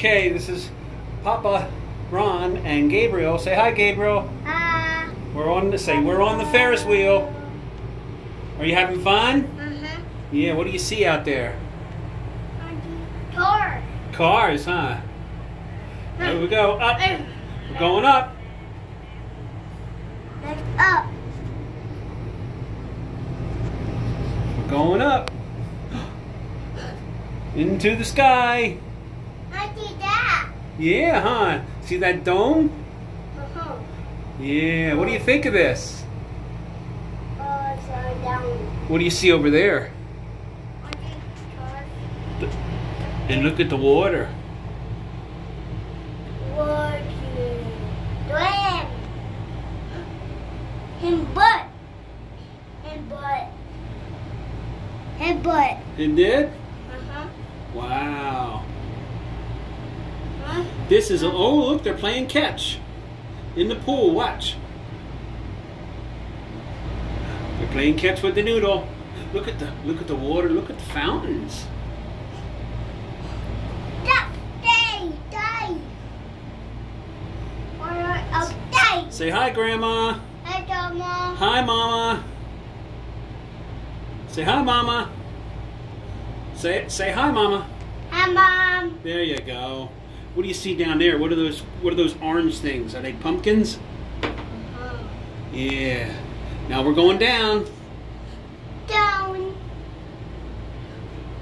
Okay, this is Papa, Ron, and Gabriel. Say hi, Gabriel. Ah. We're on the say we're on the Ferris wheel. Are you having fun? Uh-huh. Yeah. What do you see out there? Cars. Cars, huh? There we go. Up. We're going up. Up. We're going up. Into the sky. I see that. Yeah, huh? See that dome? Uh-huh. Yeah. What do you think of this? Uh, so down. What do you see over there? I see cars. And look at the water. Watching. Dwayne. Him butt. Him butt. Him butt. It did? Uh-huh. Wow. Huh? This is a, oh look, they're playing catch in the pool. Watch. They're playing catch with the noodle. Look at the look at the water. Look at the fountains. Stop. Stay. Stay. Alright, I'll stay. Say hi, Grandma. Hey, Mama. Hi, Mama. Say hi, Mama. Say say hi, Mama. Hi, Mom. There you go. What do you see down there? What are those? What are those orange things? Are they pumpkins? Yeah. Now we're going down. down.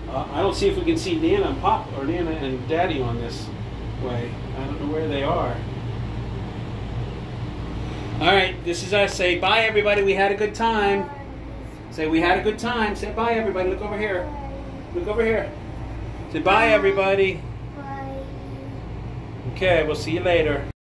Uh, I don't see if we can see Nana and Pop or Nana and Daddy on this way. I don't know where they are. All right, this is us. Say bye, everybody. We had a good time. Say we had a good time. Say bye, everybody. Look over here. Look over here. Say bye, everybody. Okay, we'll see you later.